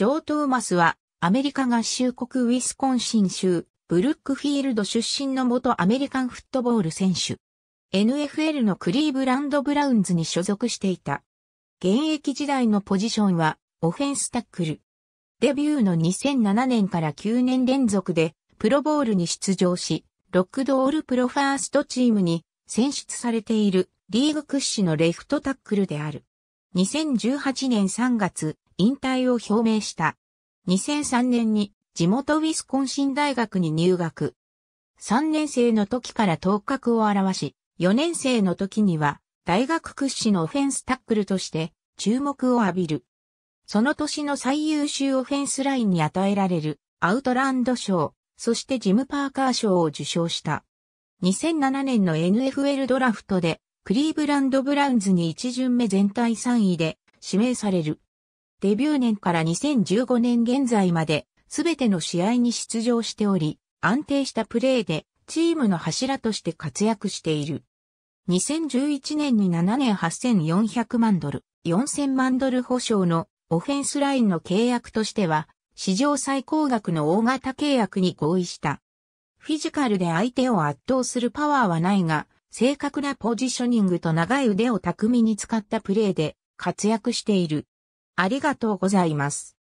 ジョー・トーマスはアメリカ合衆国ウィスコンシン州ブルックフィールド出身の元アメリカンフットボール選手。NFL のクリーブランド・ブラウンズに所属していた。現役時代のポジションはオフェンスタックル。デビューの2007年から9年連続でプロボールに出場し、ロックドールプロファーストチームに選出されているリーグ屈指のレフトタックルである。2018年3月、引退を表明した。2003年に地元ウィスコンシン大学に入学。3年生の時から頭角を現し、4年生の時には大学屈指のオフェンスタックルとして注目を浴びる。その年の最優秀オフェンスラインに与えられるアウトランド賞、そしてジム・パーカー賞を受賞した。2007年の NFL ドラフトでクリーブランド・ブラウンズに1巡目全体3位で指名される。デビュー年から2015年現在まで、すべての試合に出場しており、安定したプレーで、チームの柱として活躍している。2011年に7年8400万ドル、4000万ドル保証のオフェンスラインの契約としては、史上最高額の大型契約に合意した。フィジカルで相手を圧倒するパワーはないが、正確なポジショニングと長い腕を巧みに使ったプレーで活躍している。ありがとうございます。